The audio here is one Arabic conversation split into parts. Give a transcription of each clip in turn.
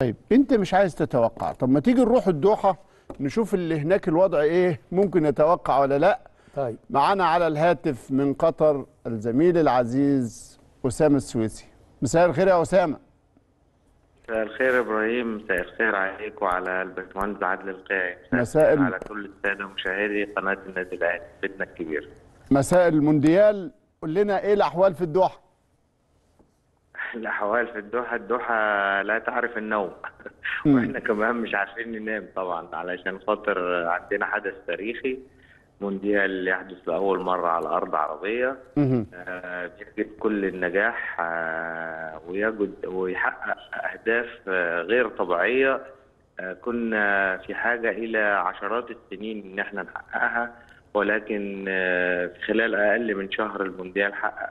طيب انت مش عايز تتوقع. طب ما تيجي نروح الدوحة نشوف اللي هناك الوضع إيه ممكن يتوقع ولا لا. طيب. معانا على الهاتف من قطر الزميل العزيز أسامة السويسي. مساء الخير يا أسامة. مساء الخير يا إبراهيم مساء الخير عليك وعلى الباشمهندس عادل القاعي مساء على كل السادة مشاهدي قناة النادي الأهلي بيتنا الكبير. مساء المونديال. قول لنا إيه الأحوال في الدوحة؟ الاحوال في الدوحة الدوحة لا تعرف النوم. مم. وإحنا كمان مش عارفين ننام طبعا علشان خاطر عندنا حدث تاريخي. مونديال يحدث لأول مرة على أرض عربية. مهم. آه، بيجد كل النجاح آه، ويجد ويحقق أهداف آه، غير طبيعية. آه، كنا في حاجة إلى عشرات السنين إن إحنا نحققها. ولكن في خلال أقل من شهر المونديال حقق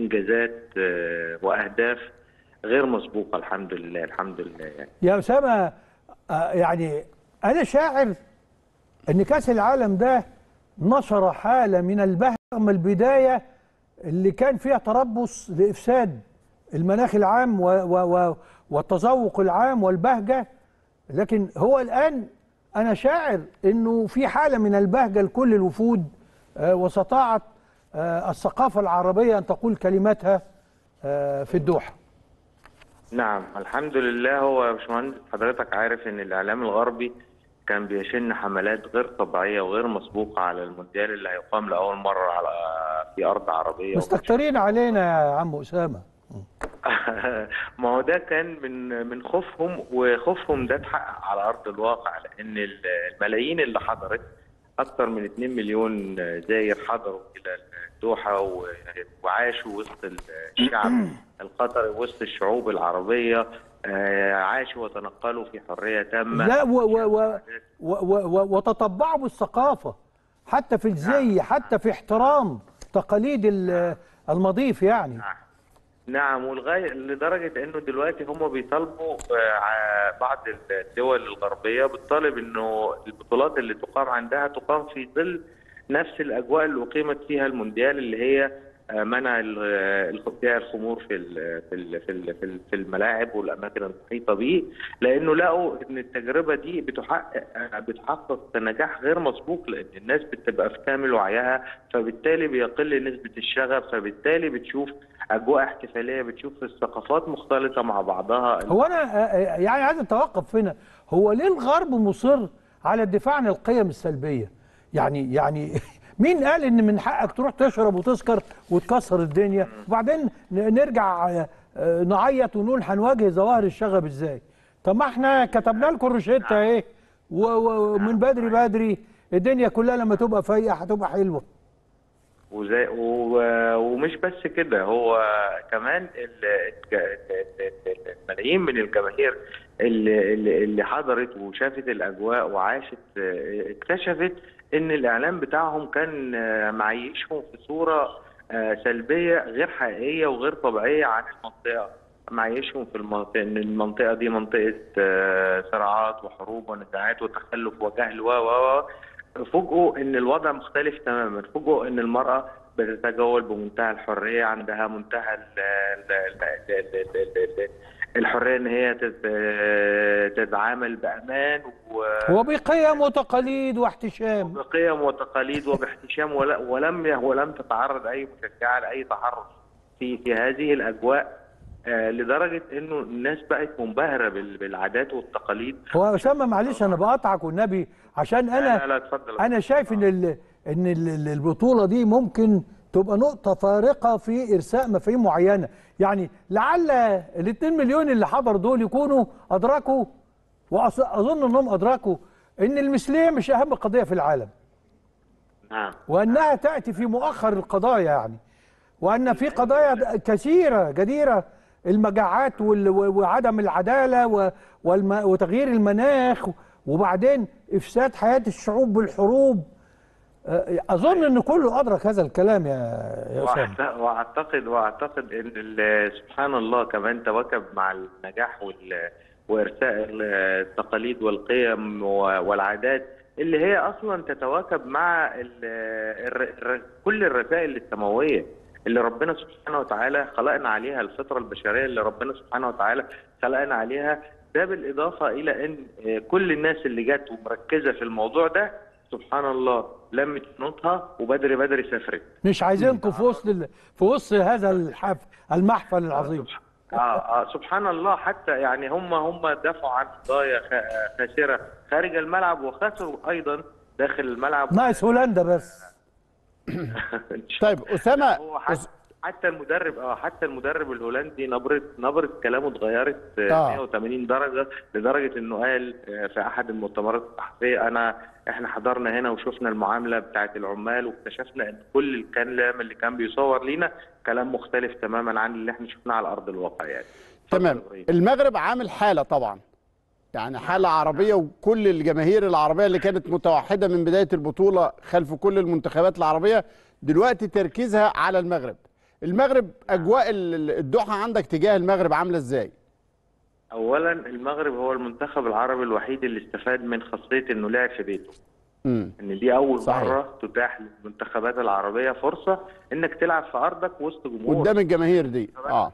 إنجازات آه، وأهداف غير مسبوقة الحمد لله الحمد لله يعني. يا أسامة آه، يعني أنا شاعر إن كأس العالم ده نشر حالة من البهجة رغم البداية اللي كان فيها تربص لإفساد المناخ العام و و و والتذوق العام والبهجة. لكن هو الآن أنا شاعر إنه في حالة من البهجة لكل الوفود آه، آه، الثقافة العربية أن تقول كلماتها آه، في الدوحة. نعم الحمد لله. هو يا باشمهندس حضرتك عارف إن الإعلام الغربي كان بيشن حملات غير طبيعية وغير مسبوقة على المونديال اللي هيقام لأول مرة على في أرض عربية. مستكترين علينا يا عم أسامة. ما هو ده كان من من خوفهم وخوفهم ده اتحقق على أرض الواقع لأن الملايين اللي حضرت أكثر من 2 مليون زائر حضروا إلى الدوحه وعاشوا وسط الشعب القطري وسط الشعوب العربية. آه، عاشوا وتنقلوا في حرية تامة. لا و و و و و و وتطبعوا بالثقافة. حتى في الزي حتى في احترام تقاليد ال- المضيف يعني. نعم. ولغايه لدرجة إنه دلوقتي هم بيطالبوا بعض الدول الغربية بتطالب إنه البطولات اللي تقام عندها تقام في ظل نفس الأجواء اللي أقيمت فيها المونديال اللي هي آه، منع ال- آه، بيع الخمور في في في في ال- في الملاعب والأماكن المحيطه به لأنه لقوا إن التجربة دي بتحقق آه، بتحقق نجاح غير مسبوق لأن الناس بتبقى في كامل وعيها فبالتالي بيقل نسبة الشغب فبالتالي بتشوف أجواء احتفالية بتشوف الثقافات مختلطة مع بعضها. هو آه، يعني عايز أتوقف هنا. هو ليه الغرب مصر على الدفاع عن القيم السلبية؟ يعني يعني مين قال إن من حقك تروح تشرب وتسكر وتكسر الدنيا؟ وبعدين نرجع آه، نعيط ونقول هنواجه ظواهر الشغب إزاي؟ طب ما إحنا كتبنا لكم روشته أهي و- و- ومن بدري بدري الدنيا كلها لما تبقى فايقة هتبقى حلوة. وزي و- ومش بس كده هو كمان الملايين من الجماهير اللي اللي اللي حضرت وشافت الأجواء وعاشت آه، اكتشفت إن الإعلام بتاعهم كان آه، معيشهم في صورة آه، سلبية غير حقيقية وغير طبيعية عن المنطقة. معيشهم في المنطقة إن المنطقة دي منطقة آه، صراعات وحروب ونزاعات وتخلف وجهل و و و فوجئوا إن الوضع مختلف تماما. فوجئوا إن المرأة بتتجول بمنتهى الحرية عندها منتهى ال ال ال ال ال ال ال الحرية إن هي تت- تتعامل بأمان و- وبقيم وتقاليد واحتشام. وبقيم وتقاليد وباحتشام ولا- ولم ولم تتعرض أي مشجعة لأي تحرش في في هذه الأجواء آه، لدرجة إنه الناس بقت منبهرة بال- بالعادات والتقاليد. هو اسامه معلش أنا بقطعك والنبي عشان لا أنا لا اتفضل. أنا شايف إن ال إن ال- ال- البطولة دي ممكن تبقى نقطة فارقة في إرساء مفاهيم معينة. يعني لعل ال 2 مليون اللي حضر دول يكونوا أدركوا وأظن أنهم أدركوا أن المثلية مش أهم قضية في العالم. نعم. وأنها تأتي في مؤخر القضايا يعني. وأن في قضايا كثيرة جديرة المجاعات وعدم العدالة وتغيير المناخ وبعدين إفساد حياة الشعوب بالحروب. أظن إن كله أدرك هذا الكلام يا يا اسامه واعتقد وأعتقد إن سبحان الله كمان تواكب مع النجاح وإرساء التقاليد والقيم والعادات اللي هي أصلا تتواكب مع ال- كل الرسائل السماويه اللي ربنا سبحانه وتعالى خلقنا عليها الفطرة البشرية اللي ربنا سبحانه وتعالى خلقنا عليها ده بالإضافة إلى إن آه، كل الناس اللي جت ومركزة في الموضوع ده سبحان الله لمت نوتها وبدري بدري سافرت. مش عايزينكم في وسط ال- في وسط هذا الحف المحفل العظيم. آه آه سبحان الله حتى يعني هم هم دافعوا عن قضايا خ- خاسرة خارج الملعب وخسروا أيضا داخل الملعب. ناقص هولندا بس. طيب أسامة هو حتى, المدرب آه حتى المدرب الهولندي نبره نبرة كلامه اتغيرت آه. آه. 180 درجة لدرجة إنه قال آه، في أحد المؤتمرات الصحفيه انا إحنا حضرنا هنا وشفنا المعاملة بتاعه العمال واكتشفنا إن كل الكلام اللي كان بيصور لينا كلام مختلف تماما عن اللي إحنا شفناه على أرض الواقع يعني تمام. المغرب عامل حالة طبعا يعني حالة عربية وكل الجماهير العربية اللي كانت متوحدة من بداية البطولة خلف كل المنتخبات العربية دلوقتي تركيزها على المغرب المغرب أجواء ال- ال- الدوحه عندك تجاه المغرب عاملة إزاي؟ اولا المغرب هو المنتخب العربي الوحيد اللي استفاد من خاصية إنه لعب في بيته. امم إن دي أول صحيح. مرة تتاح للمنتخبات العربية فرصة إنك تلعب في أرضك وسط جمهور. قدام الجماهير دي. آه.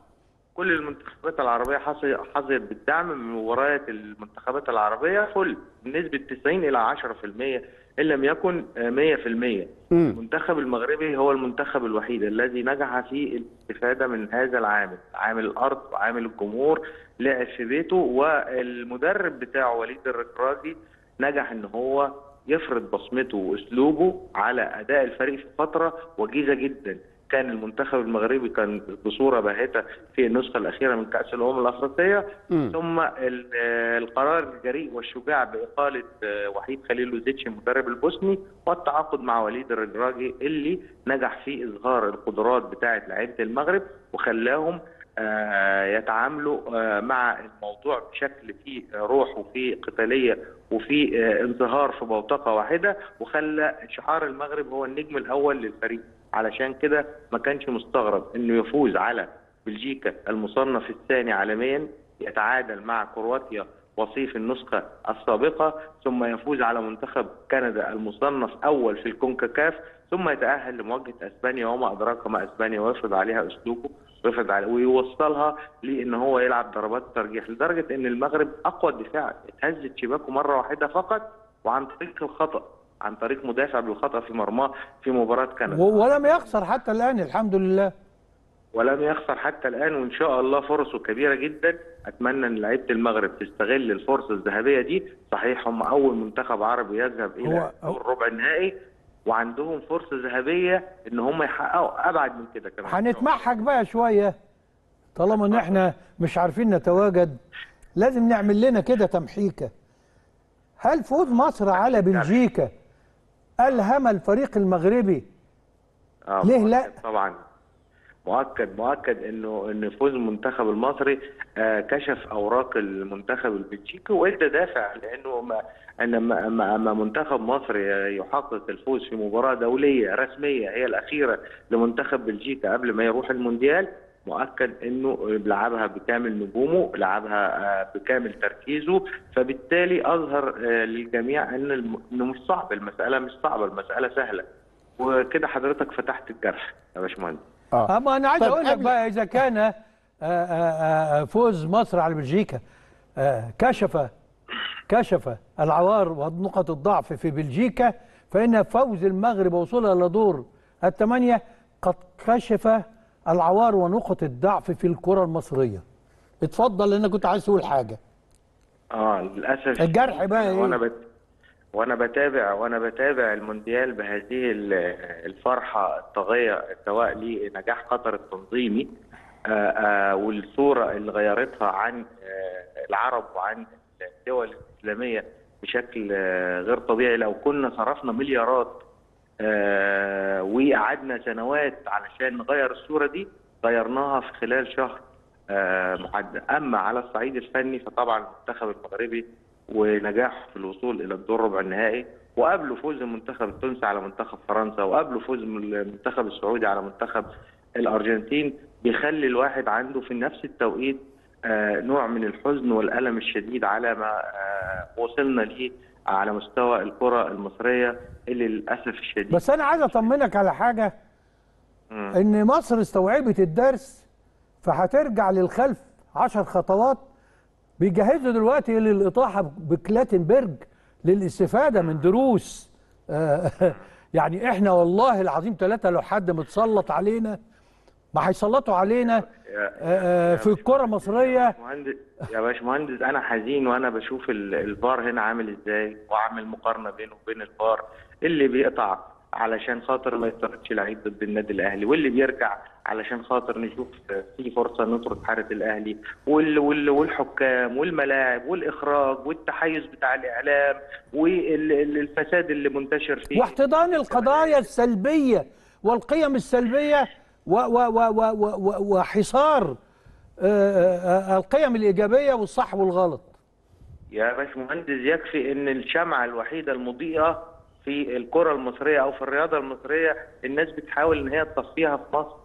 كل المنتخبات العربية حظ- حظيت بالدعم من مباريات المنتخبات العربية فل بنسبة 90 إلى 10% إن لم يكن آه، 100% امم المنتخب المغربي هو المنتخب الوحيد الذي نجح في الاستفادة من هذا العامل. عامل الأرض وعامل الجمهور لعب في بيته والمدرب بتاعه وليد الركراجي نجح إن هو يفرض بصمته وأسلوبه على أداء الفريق في فترة وجيزة جدا. كان المنتخب المغربي كان بصورة باهتة في النسخة الأخيرة من كأس الأمم الأفريقية. ثم ال- القرار الجريء والشجاع بإقالة آه، وحيد خليل لوزيتش المدرب البوسني والتعاقد مع وليد الرجراجي اللي نجح في إظهار القدرات بتاعة لعيبة المغرب وخلاهم آه، يتعاملوا آه، مع الموضوع بشكل فيه روح وفيه قتالية وفي آه، انصهار في بوتقة واحدة وخلى شعار المغرب هو النجم الأول للفريق علشان كده ما كانش مستغرب إنه يفوز على بلجيكا المصنف الثاني عالميا يتعادل مع كرواتيا وصيف النسخة السابقة ثم يفوز على منتخب كندا المصنف أول في الكونكاكاف ثم يتأهل لمواجهة أسبانيا وما أدراك ما أسبانيا ويفرض عليها أسلوبه ويفرض على ويوصلها لأن هو يلعب ضربات ترجيح لدرجة أن المغرب أقوى دفاع اتهزت شباكه مرة واحدة فقط وعن طريق الخطأ عن طريق مدافع بالخطأ في مرماه في مباراة كندا. ولم يخسر حتى الآن الحمد لله. ولم يخسر حتى الآن وإن شاء الله فرصه كبيرة جدا. أتمنى إن لعيبة المغرب تستغل الفرصة الذهبية دي. صحيح هم أول منتخب عربي يذهب إلى دور ربع النهائي وعندهم فرصة ذهبية إن هم يحققوا أبعد من كده كمان. هنتمحك بقى شوية طالما إن إحنا مش عارفين نتواجد لازم نعمل لنا كده تمحيكة. هل فوز مصر على بلجيكا؟ ألهم الفريق المغربي. آه ليه لا؟ طبعا. مؤكد مؤكد إنه إن فوز المنتخب المصري آه كشف أوراق المنتخب البلجيكي وإدى دافع لأنه ما أن ما- ما ما منتخب مصر يحقق الفوز في مباراة دولية رسمية هي الأخيرة لمنتخب بلجيكا قبل ما يروح المونديال. مؤكد انه لعبها بكامل نجومه لعبها آه، بكامل تركيزه. فبالتالي أظهر آه، للجميع إن الم- إنه مش صعب المسألة مش صعبة المسألة سهلة. وكده حضرتك فتحت الجرح يا باشمهندس. آه. اما أنا عايز طيب أقول لك بقى إذا كان آه، آه، آه، فوز مصر على بلجيكا آه، كشف كشف العوار ونقط الضعف في بلجيكا فإن فوز المغرب وصولها إلى دور الثمانية قد كشف العوار ونقط الضعف في الكرة المصرية. اتفضل لأن كنت عايز تقول حاجة. آه للأسف. الجرح بقى إيه؟ وأنا بت... وأنا بتابع وأنا بتابع المونديال بهذه ال- الفرحة الطاغية سواء لنجاح قطر التنظيمي آه آه والصورة اللي غيرتها عن آه العرب وعن الدول الإسلامية بشكل غير طبيعي. لو كنا صرفنا مليارات آه وقعدنا سنوات علشان نغير الصورة دي غيرناها في خلال شهر آه محدد. أما على الصعيد الفني فطبعا المنتخب المغربي ونجاحه في الوصول إلى الدور ربع النهائي وقبله فوز المنتخب التونسي على منتخب فرنسا وقبله فوز المنتخب السعودي على منتخب الأرجنتين بيخلي الواحد عنده في نفس التوقيت آه نوع من الحزن والألم الشديد على ما وصلنا ليه على مستوى الكرة المصرية اللي للأسف الشديد. بس أنا عايز أطمنك على حاجة. مم. إن مصر استوعبت الدرس فهترجع للخلف عشر خطوات بيجهزوا دلوقتي للإطاحة بكلاتنبرج للاستفادة من دروس. يعني إحنا والله العظيم ثلاثة لو حد متسلط علينا. ما هيسلطوا علينا آه، آه، في الكرة المصرية. مهندس يا باشمهندس أنا حزين وأنا بشوف ال- الفار هنا عامل إزاي واعمل مقارنة بينه وبين الفار اللي بيقطع علشان خاطر ما يطردش لعيب ضد النادي الأهلي واللي بيرجع علشان خاطر نشوف في فرصة نطرد حارس الأهلي وال وال والحكام والملاعب والإخراج والتحيز بتاع الإعلام والفساد اللي منتشر فيه. واحتضان القضايا السلبية والقيم السلبية وحصار آه، آه، القيم الإيجابية والصح والغلط. يا باشمهندس يكفي إن الشمعة الوحيدة المضيئة في الكرة المصرية أو في الرياضة المصرية الناس بتحاول إن هي تطفيها في مصر.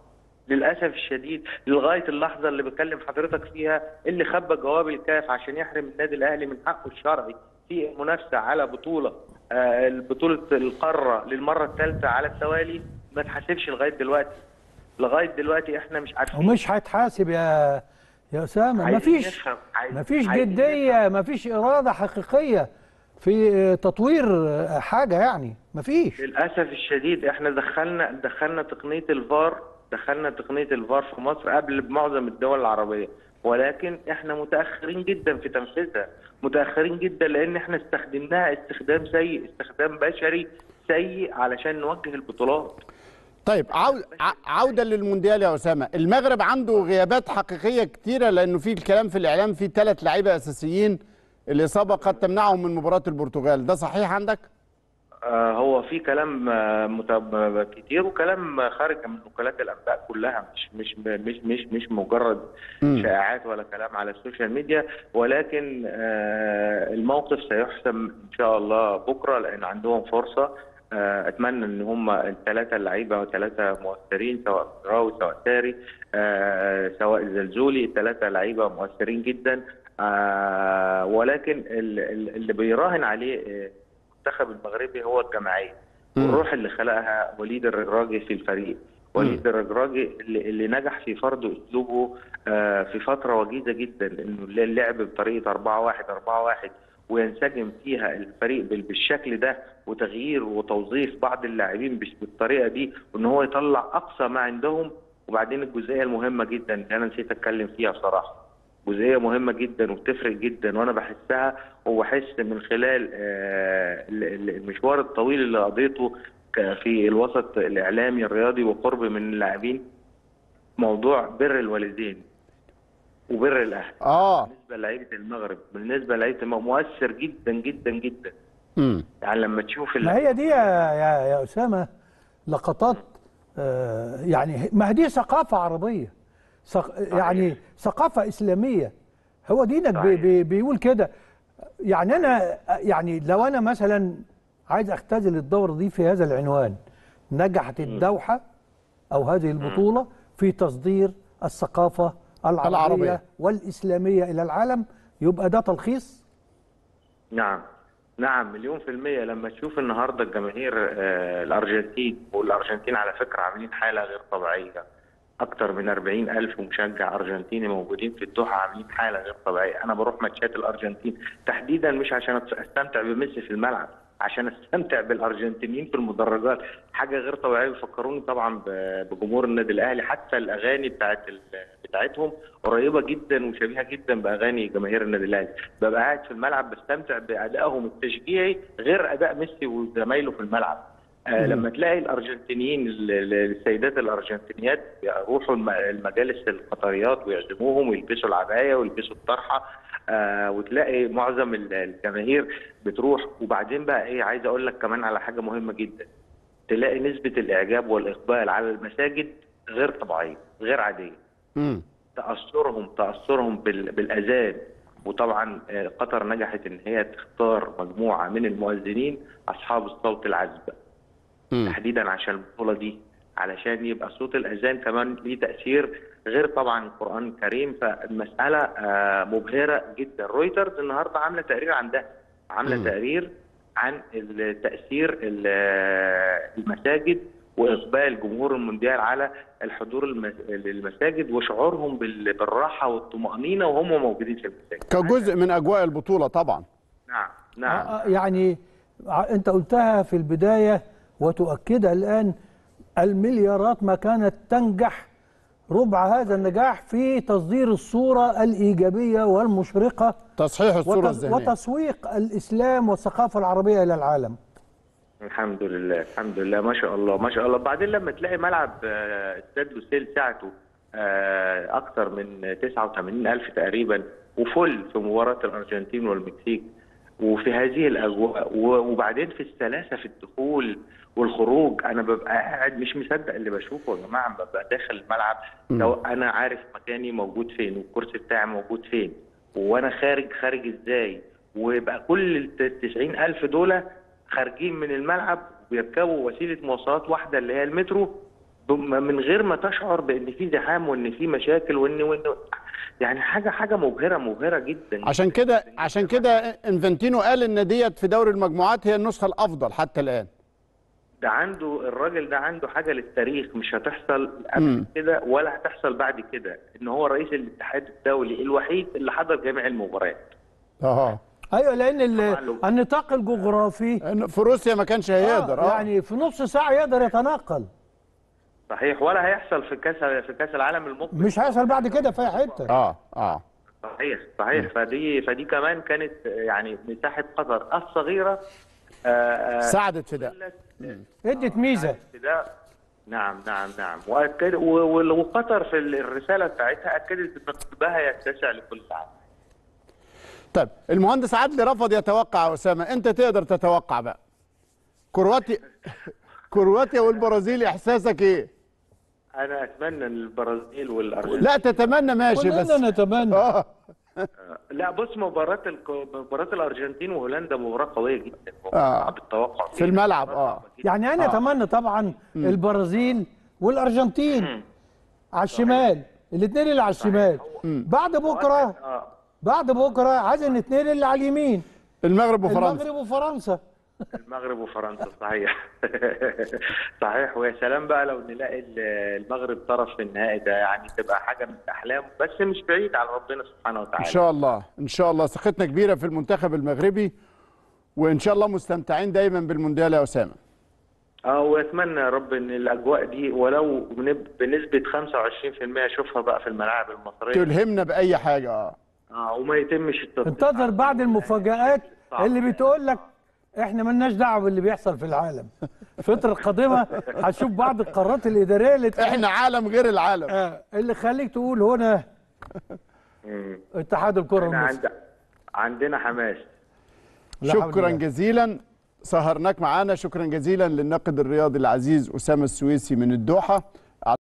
للأسف الشديد لغاية اللحظة اللي بكلم حضرتك فيها اللي خبى جواب الكاف عشان يحرم النادي الأهلي من حقه الشرعي في المنافسه على بطولة آه، بطولة القارة للمرة الثالثة على التوالي ما تحاسبش لغاية دلوقتي. لغاية دلوقتي إحنا مش عارفين. ومش هيتحاسب يا يا أسامة. مفيش مفيش جدية مفيش إرادة حقيقية في تطوير حاجة يعني. مفيش. للأسف الشديد إحنا دخلنا دخلنا تقنية الفار دخلنا تقنية الفار في مصر قبل معظم الدول العربية. ولكن إحنا متأخرين جدا في تنفيذها. متأخرين جدا لأن إحنا استخدمناها استخدام سيء استخدام بشري سيء علشان نوجه البطولات. طيب عود عودة للمونديال يا أسامة. المغرب عنده غيابات حقيقية كتيرة لأنه في الكلام في الإعلام في ثلاث لعيبة أساسيين الإصابة قد تمنعهم من مباراة البرتغال. ده صحيح عندك؟ آه، هو في كلام آه، كتير وكلام خارج من وكالات الأنباء كلها. مش مش مش مش مش مجرد. شائعات ولا كلام على ال social media. ولكن آه، الموقف سيحسم إن شاء الله بكرة لأن عندهم فرصة. أتمنى إن هم الثلاثه اللعيبة ثلاثة مؤثرين سواء راوي سواء ساري آه، سواء الزلزولي الثلاثه لعيبة مؤثرين جدا. آه، ولكن ال- ال- اللي بيراهن عليه آه، المنتخب المغربي هو الجماعية. والروح اللي خلقها وليد الرجراجي في الفريق. وليد الرجراجي اللي, اللي نجح في فرض أسلوبه آه، في فترة وجيزة جدا إنه اللعب بطريقة 4 1 4 1 وينسجم فيها الفريق بال- بالشكل ده وتغيير وتوظيف بعض اللاعبين بالطريقة دي وإن هو يطلع أقصى ما عندهم. وبعدين الجزئية المهمة جدا اللي أنا نسيت أتكلم فيها بصراحة. جزئية مهمة جدا وبتفرق جدا وأنا بحسها وبحس من خلال آه، ال- ال- المشوار الطويل اللي قضيته في الوسط الإعلامي الرياضي وقرب من اللاعبين. موضوع بر الوالدين. وبر الأهل. آه. بالنسبة لعيبة المغرب بالنسبة لعيبة المغرب مؤثر جدا جدا جدا. امم يعني لما تشوف ال- ما هي دي يا يا, يا أسامة؟ لقطات آه، يعني ما هي دي ثقافة عربية. ثق- يعني ثقافة إسلامية. هو دينك بي. بي بيقول كده. يعني أنا يعني لو أنا مثلا عايز أختزل الدوره دي في هذا العنوان نجحت الدوحة أو هذه البطولة في تصدير الثقافة العربية. العربية. والإسلامية إلى العالم يبقى ده تلخيص؟ نعم. نعم مليون في المية. لما تشوف النهاردة الجماهير آه، الأرجنتين والأرجنتين على فكرة عاملين حالة غير طبيعية. أكتر من 40 ألف مشجع أرجنتيني موجودين في الدوحة عاملين حالة غير طبيعية. أنا بروح ماتشات الأرجنتين تحديدا مش عشان أستمتع بميسي في الملعب. عشان استمتع بالأرجنتينيين في المدرجات. حاجة غير طبيعية بيفكروني طبعا بجمهور النادي الأهلي. حتى الأغاني بتاعت بتاعتهم قريبة جدا وشبيهة جدا بأغاني جماهير النادي الأهلي. ببقى قاعد في الملعب بستمتع بأدائهم التشجيعي غير أداء ميسي وزمايله في الملعب. لما تلاقي الأرجنتينيين ال- ال- السيدات الأرجنتينيات يروحوا الم- المجالس القطريات ويعزموهم ويلبسوا العباية ويلبسوا الطرحة آه وتلاقي معظم ال- الجماهير بتروح. وبعدين بقى إيه عايز أقول لك كمان على حاجة مهمة جدا. تلاقي نسبة الإعجاب والإقبال على المساجد غير طبيعية غير عادية. امم تأثرهم تأثرهم بال- بالأذان. وطبعا آه، قطر نجحت إن هي تختار مجموعة من المؤذنين أصحاب الصوت العذب تحديدا عشان البطولة دي علشان يبقى صوت الأذان كمان ليه تأثير غير طبعا القرآن الكريم. فالمسألة آه، مبهرة جدا. رويترز النهارده عاملة تقرير عن ده عاملة مم. تقرير عن تاثير ال- المساجد وإقبال جمهور المونديال على الحضور المس- للمساجد وشعورهم بال- بالراحة والطمأنينة وهم موجودين في المساجد. كجزء من أجواء البطولة طبعا. نعم نعم. آه، يعني أنت قلتها في البداية وتؤكدها الآن المليارات ما كانت تنجح ربع هذا النجاح في تصدير الصورة الإيجابية والمشرقة تصحيح الصورة وتص- الذهنية. وتسويق الإسلام والثقافة العربية إلى العالم. الحمد لله الحمد لله ما شاء الله ما شاء الله. بعدين لما تلاقي ملعب آه، استاد لوسيل ساعته آه، أكثر من 89 ألف تقريبا وفل في مباراة الأرجنتين والمكسيك. وفي هذه الأجواء وبعدين في السلاسة في الدخول والخروج أنا ببقى قاعد مش مصدق اللي بشوفه يا جماعة ببقى داخل الملعب لو أنا عارف مكاني موجود فين والكرسي بتاعي موجود فين وأنا خارج خارج إزاي؟ ويبقى كل ال 90 ألف دول خارجين من الملعب وبيركبوا وسيلة مواصلات واحدة اللي هي المترو من غير ما تشعر بإن في زحام وإن في مشاكل وان وان يعني حاجة حاجة مبهرة مبهرة جدا. عشان كده عشان كده إنفنتينو قال إن ديت في دوري المجموعات هي النسخة الأفضل حتى الآن. ده عنده الراجل ده عنده حاجة للتاريخ مش هتحصل قبل كده ولا هتحصل بعد كده. إن هو رئيس الاتحاد الدولي الوحيد اللي حضر جميع المباريات. آه أيوه لأن النطاق الجغرافي في روسيا ما كانش هيقدر آه آه. يعني في نص ساعة يقدر يتنقل صحيح ولا هيحصل في كأس في كأس العالم المقبل. مش هيحصل بعد كده في حتة. آه آه صحيح صحيح. فدي فدي كمان كانت يعني مساحة قطر الصغيرة آه، آه، ساعدت في ده. ادت ميزة. نعم نعم نعم. وأكد وقطر في الرسالة بتاعتها أكدت إن قطبها يتسع لكل العالم طيب المهندس عدلي رفض يتوقع يا أسامة أنت تقدر تتوقع بقى. كرواتيا كرواتيا والبرازيل إحساسك إيه؟ أنا أتمنى إن البرازيل والارجنتين لا تتمنى ماشي بس كلنا نتمنى آه. لا بص مباراة الك... مباراة الأرجنتين وهولندا مباراة قوية جدا. آه. صعب التوقع في الملعب آه. يعني أنا أتمنى طبعا البرازيل والأرجنتين على الشمال. الاثنين اللي على الشمال. بعد بكره آه. بعد بكرة عايز الاثنين اللي على اليمين. المغرب وفرنسا. المغرب وفرنسا. المغرب وفرنسا صحيح. صحيح. ويا سلام بقى لو نلاقي ال- المغرب طرف في النهائي ده يعني تبقى حاجة من الاحلام بس مش بعيد على ربنا سبحانه إن وتعالى شاء الله. إن شاء الله. ثقتنا كبيرة في المنتخب المغربي وإن شاء الله مستمتعين دايما بالمونديال يا أسامة. آه وأتمنى يا رب إن الأجواء دي ولو بنسبة 25% أشوفها بقى في الملاعب المصرية. تلهمنا بأي حاجة. آه. آه وما يتمش التطبيق. انتظر بعد المفاجآت اللي بتقول لك إحنا مالناش دعوة باللي بيحصل في العالم. الفترة القادمه هتشوف بعض القرارات الإدارية اللي تخليك- إحنا عالم غير العالم. آه، اللي خليك تقول هنا. اتحاد الكرة المصري عند... عندنا حماس. شكرا. جزيلا. سهرناك معانا. شكرا جزيلا للناقد الرياضي العزيز أسامة السويسي من الدوحة.